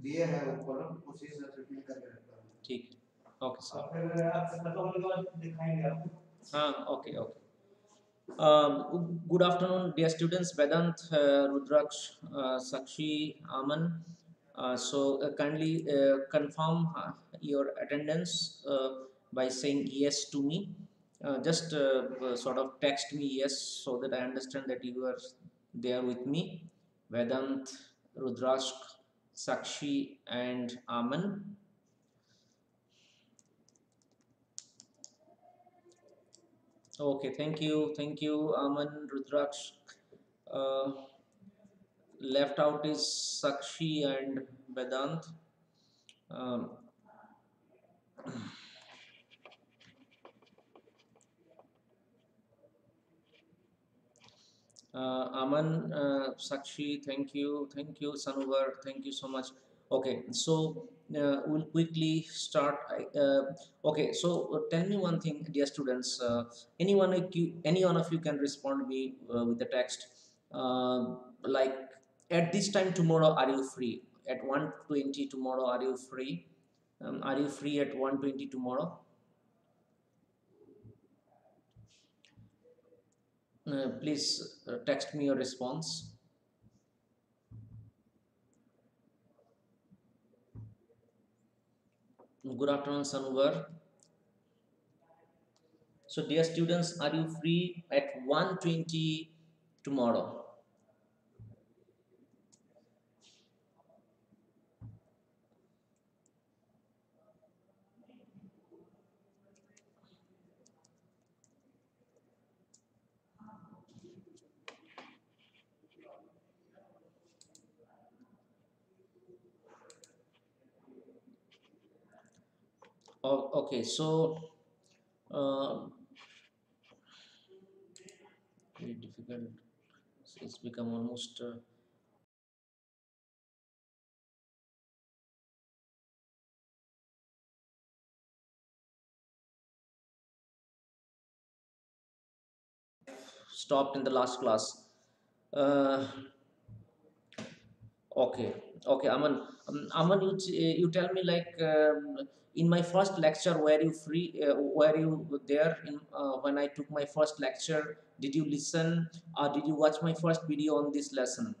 दिए हैं वो उसी से करके ठीक ओके सर फिर okay okay good afternoon dear students Vedant Rudraksh Sakshi Aman so kindly confirm your attendance by saying yes to me just sort of text me yes so that I understand that you are there with me Vedant Rudraksh Sakshi and Aman Okay, thank you, thank you, Aman Rudraksh. Uh, left out is Sakshi and Vedant. Um, uh, Aman, uh, Sakshi, thank you, thank you, Sanuvar, thank you so much. Okay, so uh, we'll quickly start. Uh, okay, so uh, tell me one thing, dear students. Uh, anyone any one of you can respond me with the text. Um like at this time tomorrow, are you free? At 1:20 tomorrow, are you free? Um, are you free at 1:20 tomorrow? Uh, please uh, text me your response. Good afternoon, Sanuvar. So, dear students, are you free at 1:20 tomorrow? Oh, okay, so um, very difficult. It's- It's become almost. Uh, stopped in the last class. Uh, okay, okay, Aman. Um, Aman, you, you tell me like um, in my first lecture, were you free? Uh, were you there in uh, when I took my first lecture? Did you listen or did you watch my first video on this lesson?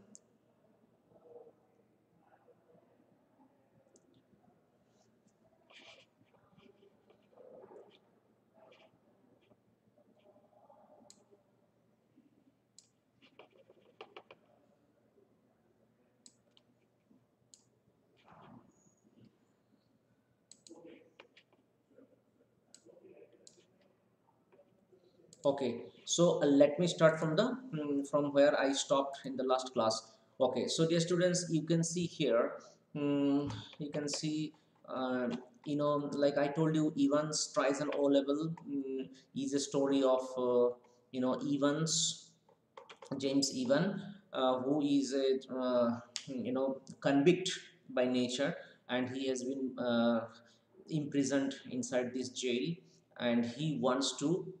Okay, so uh, let me start from the mm, from where I stopped in the last class. Okay, so dear students, you can see here, mm, you can see, uh, you know, like I told you, Evans tries an O level mm, is a story of, uh, you know, Evans, James Evan, uh, who is a, uh, you know, convict by nature, and he has been uh, imprisoned inside this jail, and he wants to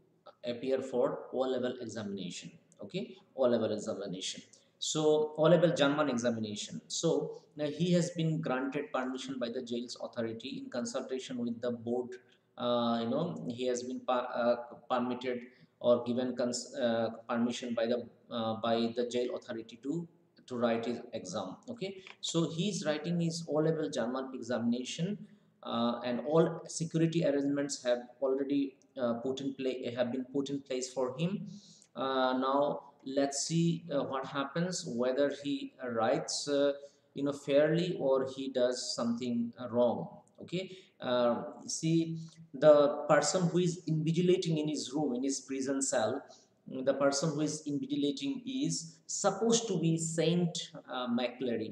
appear for O level examination. Okay, O level examination. So O level German examination. So now he has been granted permission by the jail's authority in consultation with the board. Uh, you know, he has been uh, permitted or given uh, permission by the uh, by the jail authority to to write his exam. Okay, so he's writing his O level German examination, uh, and all security arrangements have already put in have been put in place for him. Uh, now let's see uh, what happens whether he uh, writes uh, you know fairly or he does something uh, wrong okay? Uh, see the person who is invigilating in his room in his prison cell the person who is invigilating is supposed to be saint uh,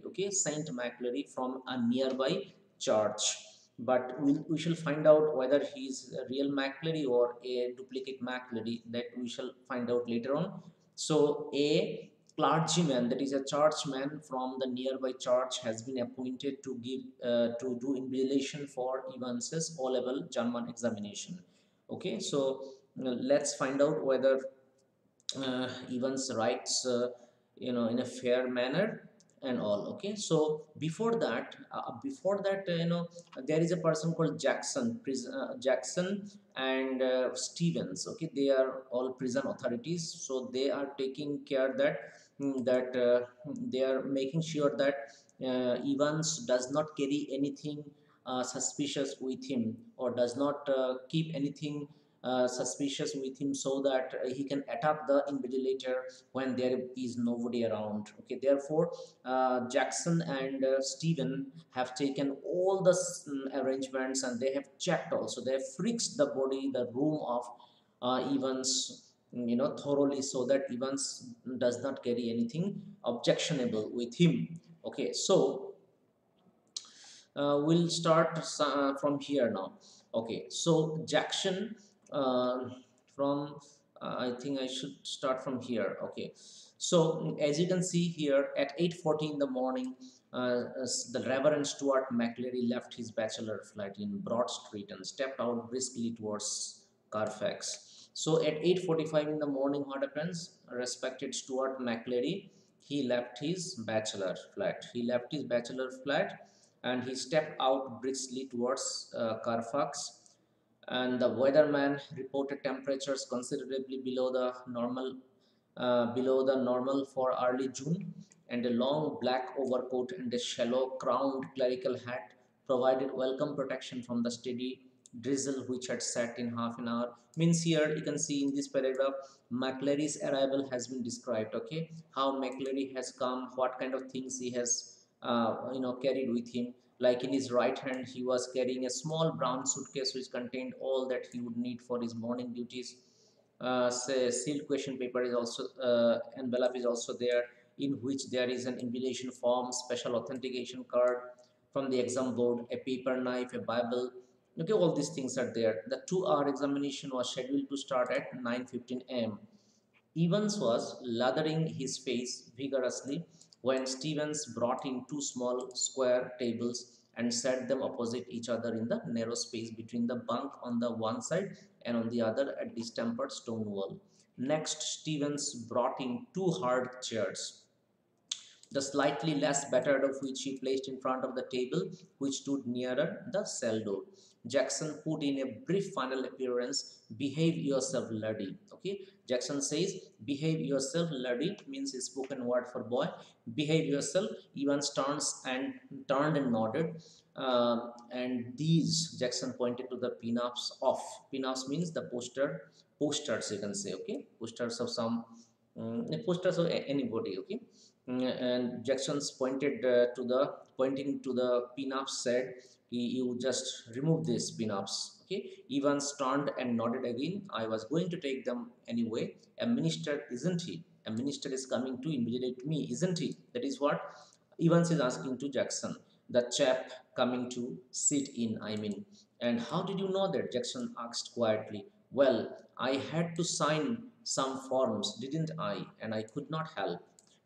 okay? Saint McLeary from a nearby church but we'll, we shall find out whether he's a real McLeary or a duplicate McLeary that we shall find out later on. So a clergyman that is a churchman from the nearby church has been appointed to give uh, to do invigilation for Evans's O level German examination. Okay, so uh, let's find out whether uh, Evans writes uh, you know in a fair manner and all okay? So before that uh, before that uh, you know there is a person called jackson uh, jackson and uh, stevens okay? They are all prison authorities so they are taking care that mm, that uh, they are making sure that uh, evans does not carry anything uh, suspicious with him or does not uh, keep anything uh, suspicious with him so that he can attack the invigilator when there is nobody around. Okay therefore uh, jackson and uh, stephen have taken all the mm, arrangements and they have checked also. They have fixed the body the room of uh, evans you know thoroughly so that evans does not carry anything objectionable with him. Okay so uh, we'll start uh, from here now. Okay so jackson from uh, i think i should start from here okay. So as you can see here at 8.40 in the morning uh, the reverend stuart McLeary left his bachelor flat in broad street and stepped out briskly towards carfax. So at 8.45 in the morning what happens? Respected stuart McLeary he left his bachelor flat. He left his bachelor flat and he stepped out briskly towards uh, Carfax. And the weatherman reported temperatures considerably below the normal, uh, below the normal for early June, and a long black overcoat and a shallow crowned clerical hat provided welcome protection from the steady drizzle which had set in half an hour. Means here you can see in this paragraph, McLeary's arrival has been described. Okay, how McLeary has come, what kind of things he has uh, you know carried with him like in his right hand he was carrying a small brown suitcase which contained all that he would need for his morning duties. Uh, say sealed question paper is also uh, envelope is also there in which there is an invitation form special authentication card from the exam board a paper knife a bible. Okay all these things are there. The two hour examination was scheduled to start at 9:15 am Evans was lathering his face vigorously when Stevens brought in two small square tables and set them opposite each other in the narrow space between the bunk on the one side and on the other a distempered stone wall. Next, Stevens brought in two hard chairs, the slightly less battered of which he placed in front of the table which stood nearer the cell door. Jackson put in a brief final appearance, behave yourself, laddie. Okay, Jackson says, behave yourself, laddie means a spoken word for boy. Behave yourself. Evans turns and turned and nodded. Uh, and these Jackson pointed to the pinups of pinups means the poster posters you can say okay posters of some um, posters of anybody okay Mm, and Jackson's pointed uh, to the pointing to the pinups said "Y- you just remove these pinups okay? Evans turned and nodded again I was going to take them anyway. A minister isn't he? A minister is coming to invigilate me isn't he? That is what Evans is asking to Jackson. The chap coming to sit in I mean. And how did you know that? Jackson asked quietly. Well I had to sign some forms didn't I? And I could not help.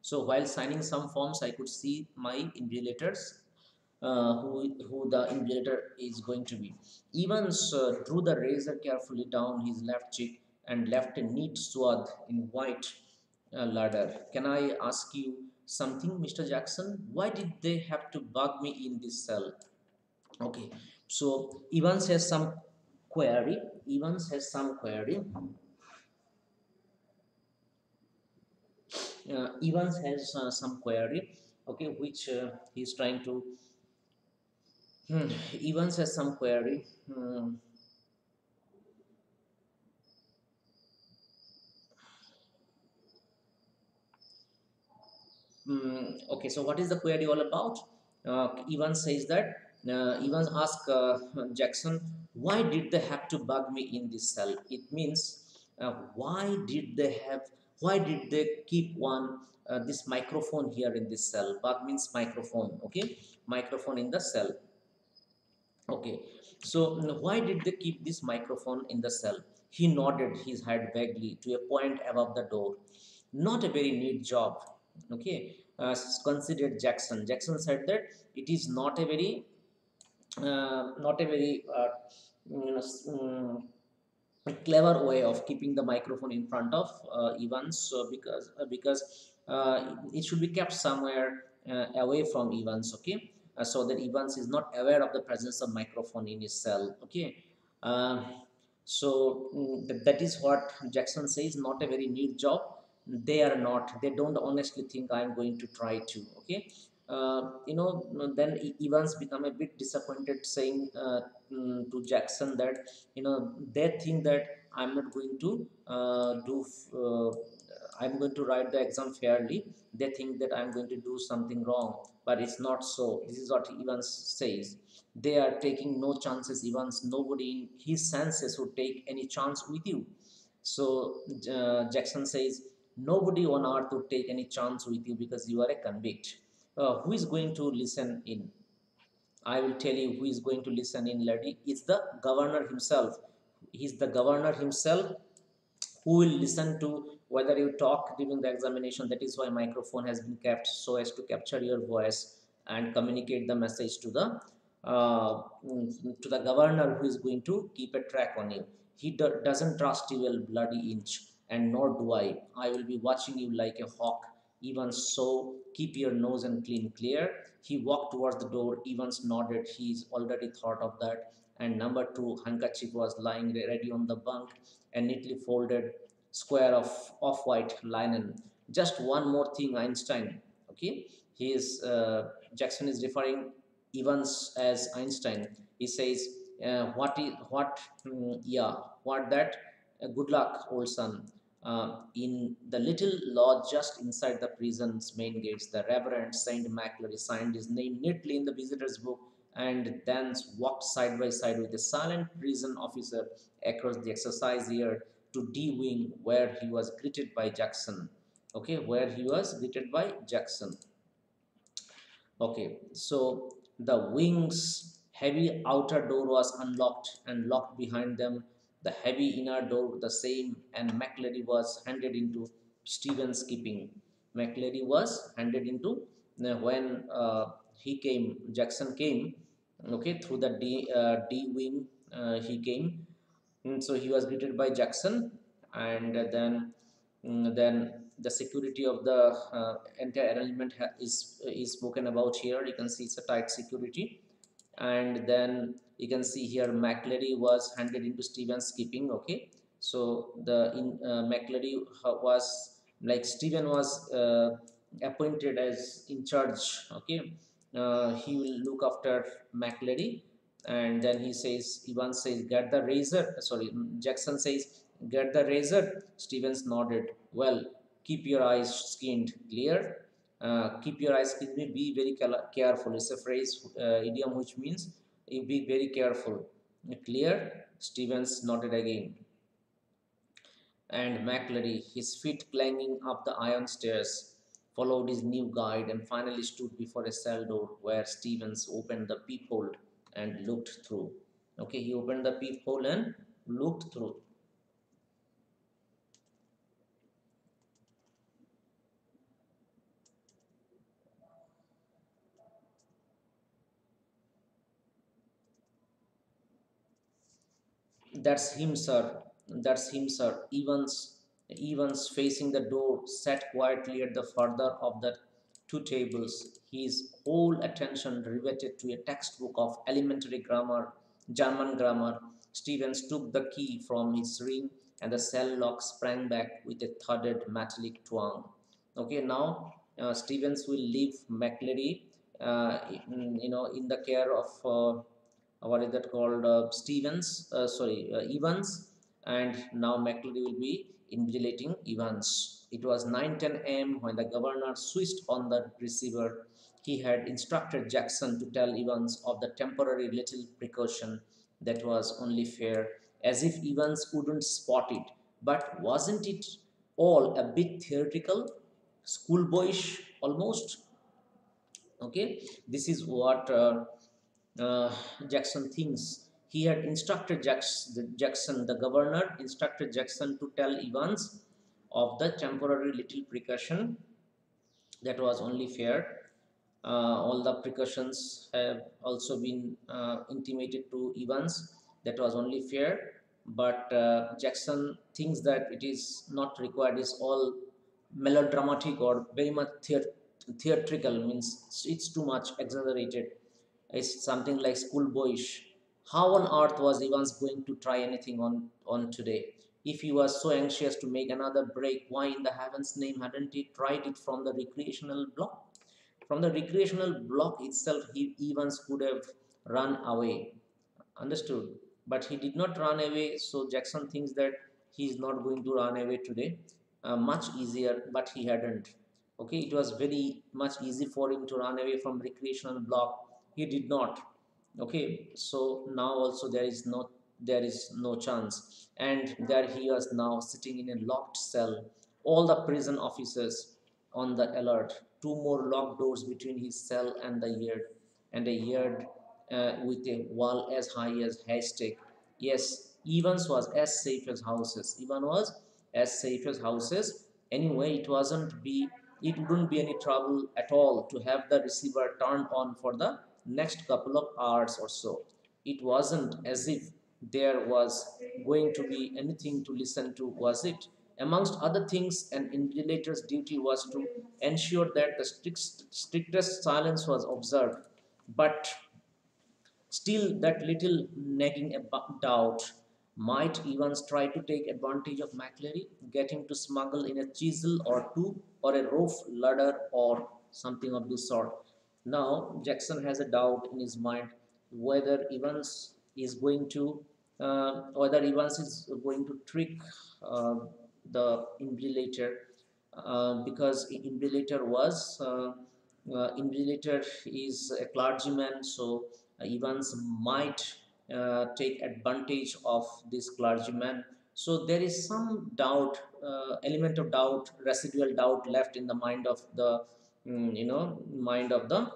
So while signing some forms, I could see my invigilators, uh, who, who the invigilator is going to be. Evans uh, drew the razor carefully down his left cheek and left a neat swath in white uh, ladder. Can I ask you something, Mr. Jackson? Why did they have to bug me in this cell? Okay, so Evans has some query. Evans has some query. uh, Evans has uh, some query, okay, which uh, he's trying to. Hmm, Evans has some query. Hmm, okay, so what is the query all about? Uh, Evans says that uh, Evans asked uh, Jackson, why did they have to bug me in this cell? It means, uh, why did they have why did they keep one uh, this microphone here in this cell bug means microphone okay microphone in the cell okay. So why did they keep this microphone in the cell? He nodded his head vaguely to a point above the door. Not a very neat job. Okay. Uh, considered jackson. Jackson said that it is not a very uh, not a very uh, you know, s- mm, a clever way of keeping the microphone in front of uh, Evans so because uh, because uh, it should be kept somewhere uh, away from Evans, okay, uh, so that Evans is not aware of the presence of microphone in his cell, okay. Uh, so mm, that is what Jackson says. Not a very neat job. They are not. They don't honestly think I am going to try to, okay. Uh, you know, then Evans become a bit disappointed, saying uh, mm, to Jackson that you know they think that I'm not going to uh, do. I'm going to write the exam fairly. They think that I'm going to do something wrong, but it's not so. This is what Evans says. They are taking no chances. Evans, nobody in his senses would take any chance with you. So uh, Jackson says, nobody on earth would take any chance with you because you are a convict. Uh, who is going to listen in? I will tell you who is going to listen in, lady. It's the governor himself. He's the governor himself who will listen to whether you talk during the examination. That is why microphone has been kept so as to capture your voice and communicate the message to the uh, mm, to the governor who is going to keep a track on you. He do- doesn't trust you a bloody inch, and nor do I. I will be watching you like a hawk. Even so, keep your nose and clean clear. He walked towards the door. Evans nodded. He's already thought of that. And number two, handkerchief was lying ready on the bunk, and neatly folded square of off-white linen. Just one more thing, Einstein. Okay, he is uh, Jackson is referring Evans as Einstein. He says, uh, "What is what? mm, yeah, what that? Uh, good luck, old son." Uh, in the little lodge just inside the prison's main gates, the Reverend Saint McLeary signed his name neatly in the visitor's book and then walked side by side with a silent prison officer across the exercise yard to D wing, where he was greeted by Jackson. Okay, where he was greeted by Jackson. Okay, so the wings heavy outer door was unlocked and locked behind them. The heavy inner door the same, and McLeary was handed into Stephen's keeping. McLeary was handed into uh, when uh, he came. Jackson came. Okay, through the D uh, D wing uh, he came. Mm, so he was greeted by Jackson, and then mm, then the security of the uh, entire arrangement is is spoken about here. You can see it's a tight security, and then you can see here McLeary was handed into Stevens keeping. Okay, so the in uh, was like Steven was uh, appointed as in charge. Okay, uh, he will look after McLeary, and then he says Evans says get the razor. Sorry, mm, Jackson says get the razor. Stevens nodded. Well, keep your eyes skinned clear. Uh, keep your eyes skinned Be very careful. It's a phrase, uh, idiom, which means be very careful. Clear. Stevens nodded again. And McLeary, his feet clanging up the iron stairs, followed his new guide and finally stood before a cell door where Stevens opened the peephole and looked through. Okay, he opened the peephole and looked through. That's him, sir. That's him, sir. Evans, Evans facing the door, sat quietly at the further of the two tables, his whole attention riveted to a textbook of elementary grammar, German grammar. Stevens took the key from his ring, and the cell lock sprang back with a thudded metallic twang. Okay, now uh, Stevens will leave McLeary, uh, in, you know, in the care of. Uh, what is that called uh, Stevens uh, sorry uh, Evans and now McLeary will be invigilating Evans it was 9:10 am when the governor switched on the receiver he had instructed Jackson to tell Evans of the temporary little precaution that was only fair as if Evans wouldn't spot it. But wasn't it all a bit theoretical? Schoolboyish almost. Okay? This is what uh, uh, Jackson thinks. He had instructed Jackson, the governor, instructed Jackson to tell Evans of the temporary little precaution that was only fair. Uh, all the precautions have also been uh, intimated to Evans. That was only fair, but uh, Jackson thinks that it is not required, it's all melodramatic or very much the- theatrical means it's too much exaggerated. It's something like schoolboyish. How on earth was Evans going to try anything on on today? If he was so anxious to make another break why in the heaven's name hadn't he tried it from the recreational block from the recreational block itself he Evans could have run away. Understood. But he did not run away so Jackson thinks that he is not going to run away today. Uh, much easier but he hadn't. Okay it was very much easy for him to run away from recreational block. He did not. Okay so now also there is no there is no chance. And there he was now sitting in a locked cell. All the prison officers on the alert two more locked doors between his cell and the yard and a yard uh, with a wall as high as haystack. Yes evans was as safe as houses. Even was as safe as houses. Anyway it wasn't be it wouldn't be any trouble at all to have the receiver turned on for the next couple of hours or so. It wasn't as if there was going to be anything to listen to was it amongst other things an invigilator's duty was to ensure that the strict, strictest silence was observed but still that little nagging doubt might Evans try to take advantage of McLeary, get him to smuggle in a chisel or two, or a rope ladder, or something of this sort. Now, Jackson has a doubt in his mind whether Evans is going to, uh, whether Evans is going to trick uh, the invigilator uh, because invigilator was, uh, uh, invigilator is a clergyman, so uh, Evans might uh, take advantage of this clergyman. So there is some doubt, element of doubt, residual doubt left in the mind of the, mm, you know, mind of the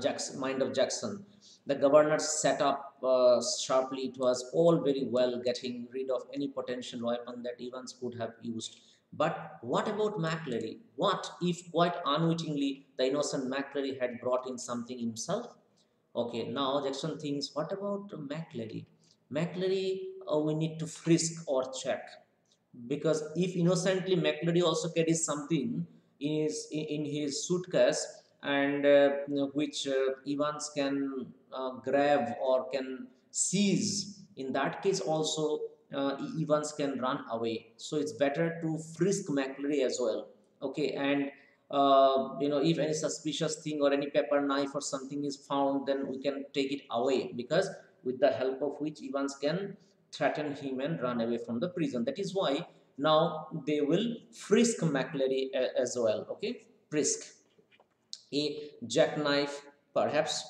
Jackson, mind of Jackson. The governor set up uh, sharply. It was all very well getting rid of any potential weapon that Evans could have used. But what about McLeary? What if, quite unwittingly, the innocent McLeary had brought in something himself? Okay, now Jackson thinks, what about McLeary? McLeary, uh, we need to frisk or check because if innocently McLeary also carries something in his in his suitcase and uh, which uh, Evans can uh, grab or can seize, in that case also Evans can run away. So it's better to frisk McLeary as well. Okay, and uh, you know if any suspicious thing or any paper knife or something is found then we can take it away because with the help of which Evans can threaten him and run away from the prison that is why now they will frisk McLeary as well okay frisk a jackknife perhaps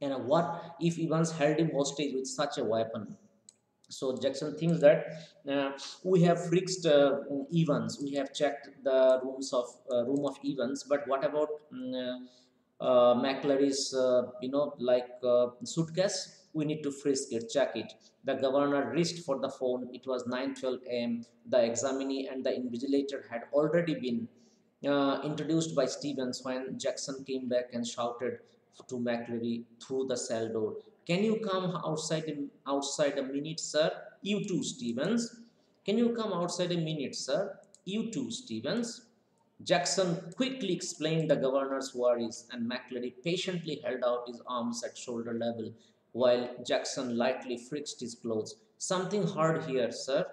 and what if Evans held him hostage with such a weapon so Jackson thinks that uh, we have frisked uh, Evans. We have checked the rooms of uh, room of Evans, but what about mm, uh, uh, McLeary's, uh, you know, like uh, suitcase? We need to frisk it, check it. The governor reached for the phone. It was 9:12 a.m. The examinee and the invigilator had already been uh, introduced by Stevens when Jackson came back and shouted to McLeary through the cell door. Can you come outside a, outside a minute, sir? You too, Stevens. Can you come outside a minute, sir? You too, Stevens. Jackson quickly explained the governor's worries, and McLeary patiently held out his arms at shoulder level while Jackson lightly frisked his clothes. Something hard here, sir.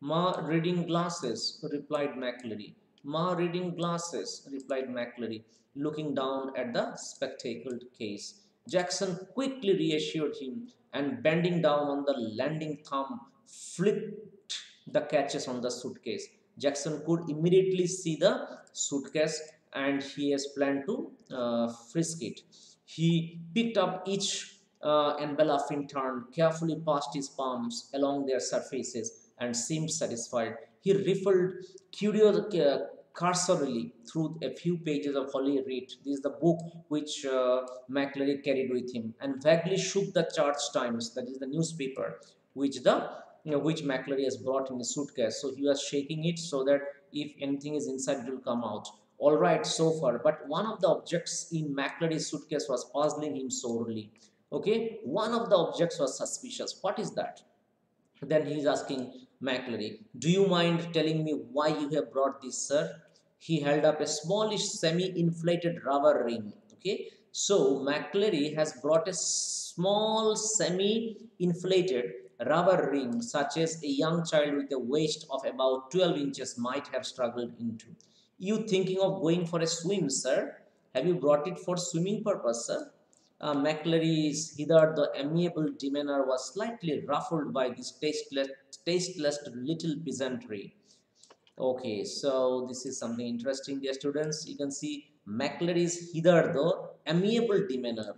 Ma reading glasses, replied McLeary. Ma reading glasses, replied McLeary, looking down at the spectacled case. Jackson quickly reassured him and bending down on the landing thumb, flipped the catches on the suitcase. Jackson could immediately see the suitcase and he has planned to uh, frisk it. He picked up each uh, envelope in turn, carefully passed his palms along their surfaces, and seemed satisfied. He riffled curious, uh, cursorily through a few pages of Holy Writ. This is the book which uh, McLeary carried with him, and vaguely shook the Church Times, that is the newspaper, which the you know, which McLeary has brought in his suitcase. So he was shaking it so that if anything is inside, it will come out. All right, so far. But one of the objects in McLeary's suitcase was puzzling him sorely. Okay, one of the objects was suspicious. What is that? Then he is asking McLeary, Do you mind telling me why you have brought this, sir? He held up a smallish semi-inflated rubber ring okay? So McLeary has brought a small semi-inflated rubber ring such as a young child with a waist of about 12 inches might have struggled into. You thinking of going for a swim sir? Have you brought it for swimming purpose sir? Uh, hither the amiable demeanor was slightly ruffled by this tasteless tasteless little peasantry okay so this is something interesting dear students. You can see McLeary's hither the amiable demeanor.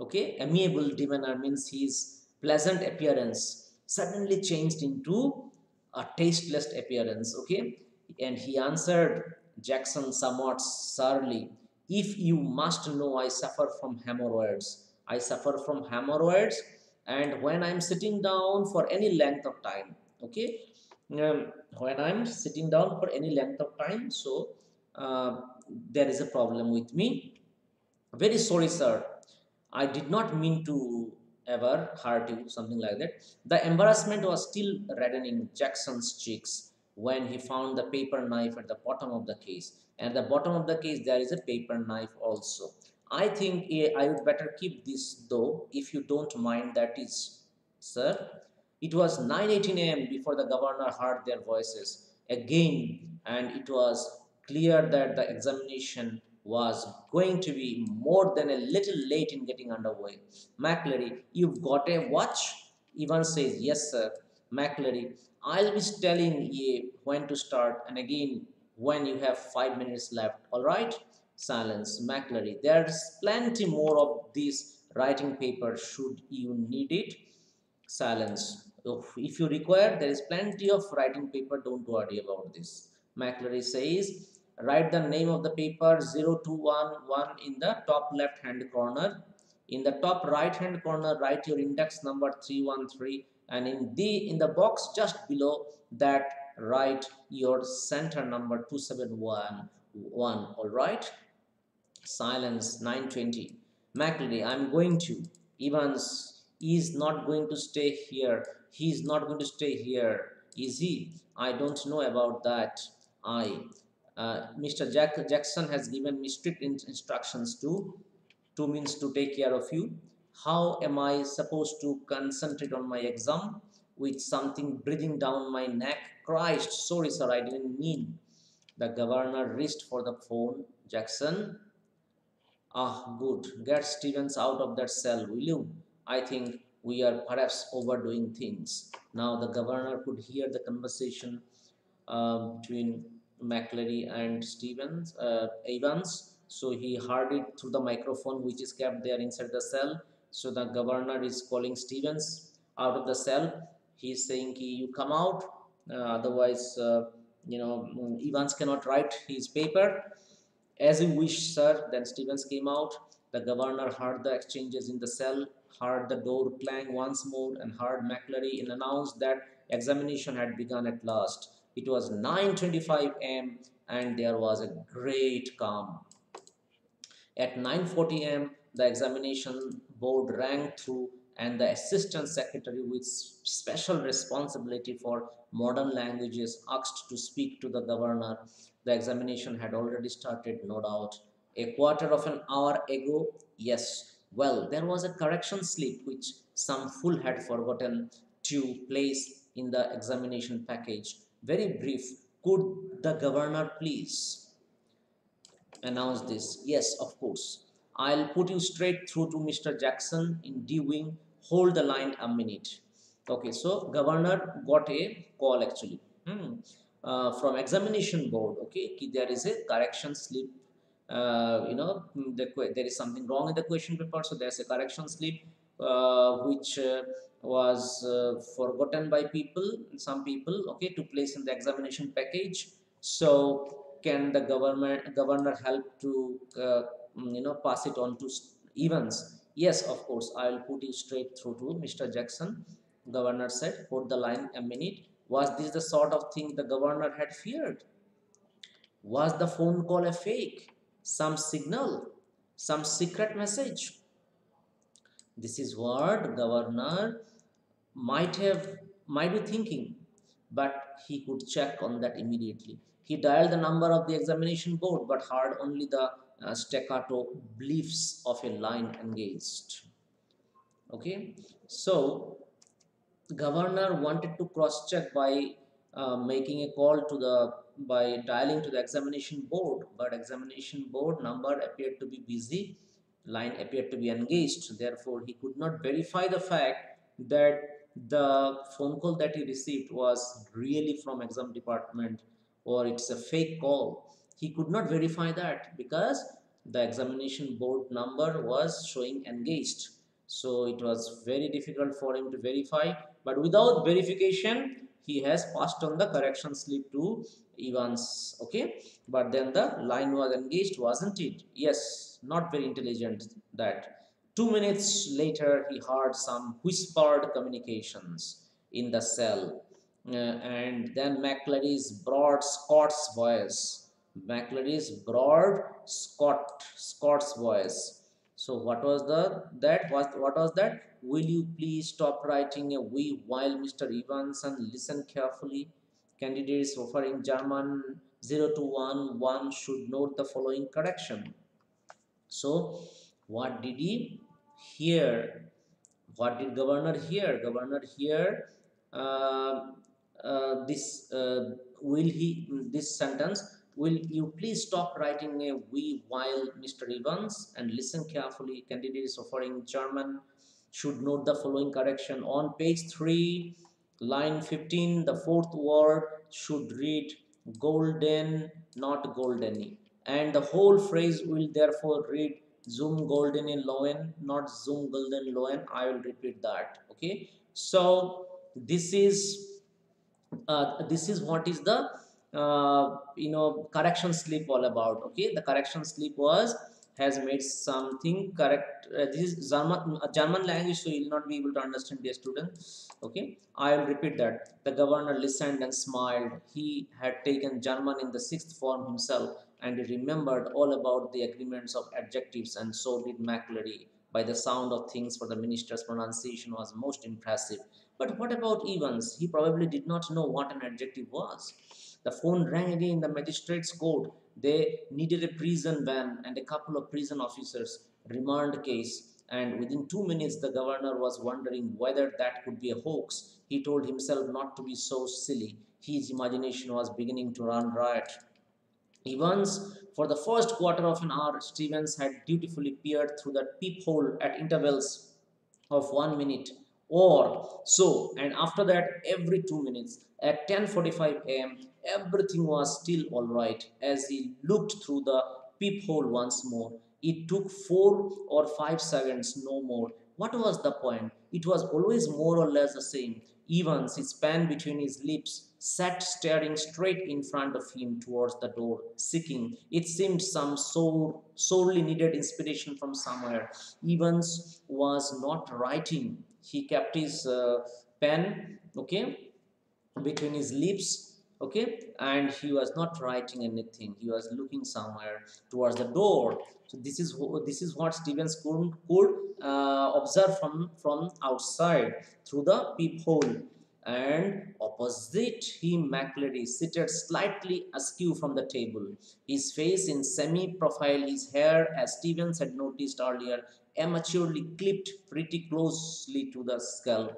Okay amiable demeanor means his pleasant appearance. Suddenly changed into a tasteless appearance okay? And he answered jackson somewhat surly if you must know i suffer from hemorrhoids. I suffer from hemorrhoids and when i'm sitting down for any length of time okay um, when i'm sitting down for any length of time so uh, there is a problem with me. Very sorry sir. I did not mean to ever hurt you something like that. The embarrassment was still reddening jackson's cheeks when he found the paper knife at the bottom of the case. And at the bottom of the case there is a paper knife also. I think eh, i would better keep this though if you don't mind that is sir it was 9:18 a.m. before the governor heard their voices again, and it was clear that the examination was going to be more than a little late in getting underway. McLeary, you've got a watch? Evans says, Yes, sir. McLeary, I'll be telling you when to start, and again when you have five minutes left. All right? Silence. McLeary, there's plenty more of this writing paper should you need it. Silence. If- If you require, there is plenty of writing paper. Don't worry about this. McLeary says, write the name of the paper 0211 in the top left hand corner. In the top right hand corner, write your index number 313 and in the in the box just below that write your center number 2711 all right silence 920 McLeary, I'm going to. Evans is not going to stay here. He is not going to stay here. Is he? I don't know about that. I. Uh, Mr. Jack Jackson has given me strict in- instructions to to means to take care of you. How am I supposed to concentrate on my exam with something breathing down my neck? Christ, sorry, sir, I didn't mean. The governor reached for the phone. Jackson, Ah, good. Get Stevens out of that cell, will you? I think we are perhaps overdoing things. Now the governor could hear the conversation um, between McLeary and Stevens, uh, Evans. So he heard it through the microphone, which is kept there inside the cell. So the governor is calling Stevens out of the cell. He is saying, "Ki, "You come out, uh, otherwise, uh, you know, mm, Evans cannot write his paper." As you wish, sir. Then Stevens came out. The governor heard the exchanges in the cell, heard the door clang once more, and heard McLeary and announced that examination had begun at last. It was 9:25 a.m. and there was a great calm. At 9:40 a.m., the examination board rang through, and the assistant secretary with special responsibility for modern languages asked to speak to the governor. The examination had already started, no doubt. A quarter of an hour ago, yes. Well, there was a correction slip which some fool had forgotten to place in the examination package. Very brief. Could the governor please announce this? Yes, of course. I'll put you straight through to Mr. Jackson in D wing. Hold the line a minute. Okay, so governor got a call actually hmm, uh, from examination board. Okay, there is a correction slip. Uh, you know, the, there is something wrong in the question paper, so there's a correction slip uh, which uh, was uh, forgotten by people, some people. Okay, to place in the examination package. So can the government governor help to uh, mm, you know pass it on to s- Evans? Yes, of course. I will put you straight through to Mr. Jackson. Governor said, "Hold the line a minute." Was this the sort of thing the governor had feared? Was the phone call a fake? Some signal? Some secret message? This is what governor might have might be thinking, but he could check on that immediately. He dialed the number of the examination board but heard only the uh, staccato bleeps of a line engaged. Okay, so governor wanted to cross check by uh, making a call to the by dialing to the examination board, but examination board number appeared to be busy, line appeared to be engaged. Therefore, he could not verify the fact that the phone call that he received was really from exam department or it's a fake call. He could not verify that because the examination board number was showing engaged. So it was very difficult for him to verify. But without verification, he has passed on the correction slip to Evans. Okay, but then the line was engaged, wasn't it? Yes, not very intelligent that. Two minutes later, he heard some whispered communications in the cell, uh, and then McLeary's broad Scots voice. McLeary's broad Scott Scots voice. So what was the that was what was that? Will you please stop writing a we while Mr. Evans and listen carefully? Candidates offering German 0 to 1 1 should note the following correction. So what did he hear? What did governor hear? Governor hear uh, uh, this uh, will he this sentence will you please stop writing a we while Mr. Evans and listen carefully candidates offering German should note the following correction. On page 3 line 15 the fourth word should read golden not goldenen. And the whole phrase will therefore read zum golden in lowen not zum golden lowen i will repeat that okay? So this is uh, this is what is the uh, you know correction slip all about okay? The correction slip was has made something correct uh, this is german uh, german language so you will not be able to understand dear student okay i will repeat that the governor listened and smiled he had taken german in the sixth form himself and he remembered all about the agreements of adjectives and so did McLeary. By the sound of things for the minister's pronunciation was most impressive. But what about Evans? He probably did not know what an adjective was. The phone rang again in the magistrate's court. They needed a prison van and a couple of prison officers. Remand case. And within two minutes, the governor was wondering whether that could be a hoax. He told himself not to be so silly. His imagination was beginning to run riot. Evans, for the first quarter of an hour, Stevens had dutifully peered through the peephole at intervals of one minute or so, and after that, every two minutes. At 10:45 a.m., everything was still all right as he looked through the peephole once more. It took four or five seconds, no more. What was the point? It was always more or less the same. Evans, his pen between his lips, sat staring straight in front of him towards the door, seeking, it seemed, some sore, sorely needed inspiration from somewhere. Evans was not writing. He kept his uh, pen, okay, between his lips, okay, and he was not writing anything. He was looking somewhere towards the door. So this is this is what Stevens could, could uh, observe from from outside through the peephole and opposite him McLeary seated slightly askew from the table, his face in semi-profile, his hair, as Stevens had noticed earlier, amateurly clipped pretty closely to the scalp.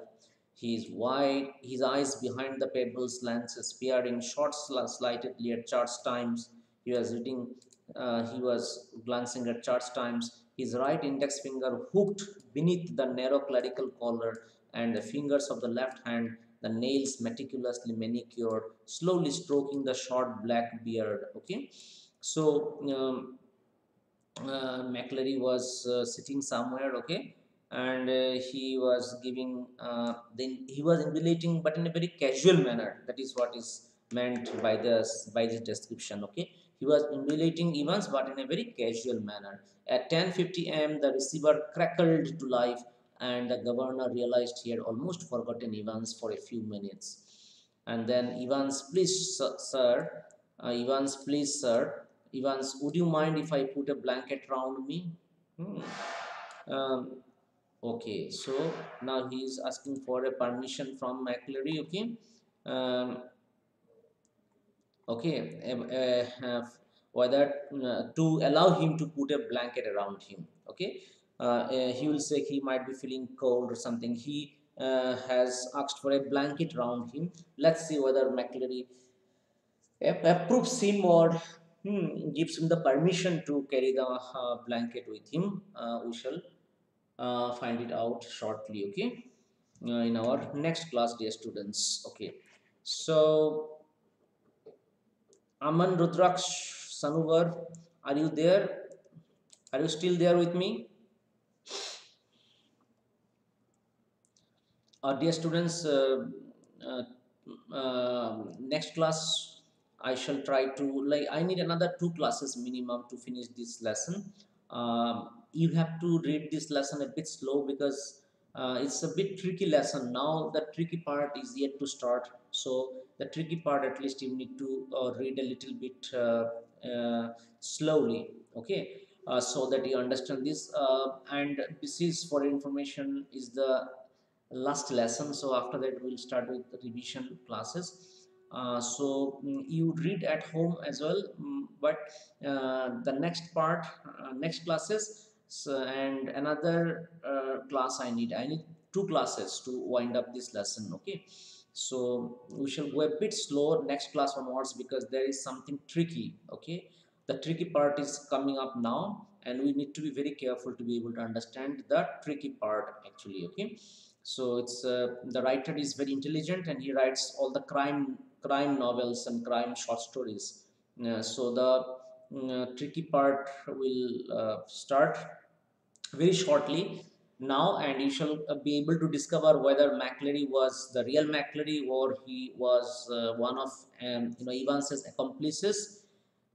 His wide, his eyes behind the pebbles lenses, peering short slightly at Church Times. He was reading, uh, he was glancing at Church Times. His right index finger hooked beneath the narrow clerical collar, and the fingers of the left hand the nails meticulously manicured, slowly stroking the short black beard. Okay, so um, uh, McLeary was uh, sitting somewhere. Okay, and uh, he was giving. Uh, then he was emulating, but in a very casual manner. That is what is meant by this by this description. Okay, he was emulating Evans, but in a very casual manner. At 10:50 am, the receiver crackled to life and the governor realized he had almost forgotten Evans for a few minutes. And then Evans, please, sir, uh, Evans, please, sir, Evans, would you mind if I put a blanket round me? Hmm. Um, okay, so now he is asking for a permission from McLeary, okay. Um, okay uh, uh, whether uh, to allow him to put a blanket around him okay he will say he might be feeling cold or something. He uh, has asked for a blanket around him. Let's see whether McLeary approves him or hmm, gives him the permission to carry the uh, blanket with him. Uh, we shall uh, find it out shortly okay? Uh, in our next class dear students okay? So aman rudraksh sanuvar are you there? Are you still there with me uh, dear students uh, uh, uh, next class i shall try to like i need another two classes minimum to finish this lesson. Um, you have to read this lesson a bit slow because uh, it's a bit tricky lesson. Now the tricky part is yet to start. So the tricky part at least you need to uh, read a little bit uh, uh, slowly okay? So that you understand this. And this is for information is the last lesson. So after that we'll start with the revision classes. Uh, so mm, you read at home as well mm, but uh, the next part uh, next classes so, and another uh, class i need. I need two classes to wind up this lesson okay? So we shall go a bit slower next class onwards because there is something tricky okay? The tricky part is coming up now and we need to be very careful to be able to understand the tricky part actually okay so it's uh, the writer is very intelligent and he writes all the crime crime novels and crime short stories. Uh, so the mm, uh, tricky part will start very shortly now and you shall be able to discover whether McLeary was the real McLeary or he was uh, one of um, you know Evans's accomplices.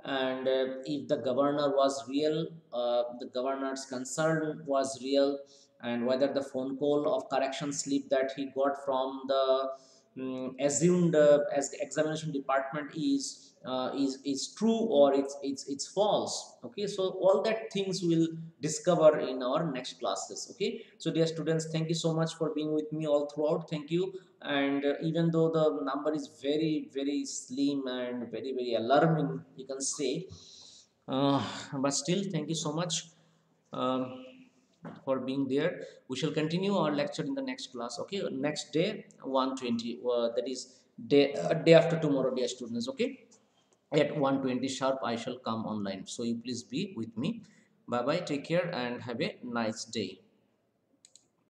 And uh, if the governor was real uh, the governor's concern was real and whether the phone call of correction slip that he got from the mm, assumed uh, as the examination department is uh, is is true or it's it's it's false okay? So all that things we'll discover in our next classes okay? So dear students thank you so much for being with me all throughout thank you. And uh, even though the number is very very slim and very very alarming you can say uh, but still thank you so much. Um, for being there. We shall continue our lecture in the next class okay? Next day 120 uh, that is day uh, day after tomorrow dear students okay? At 120 sharp i shall come online. So you please be with me. Bye bye take care and have a nice day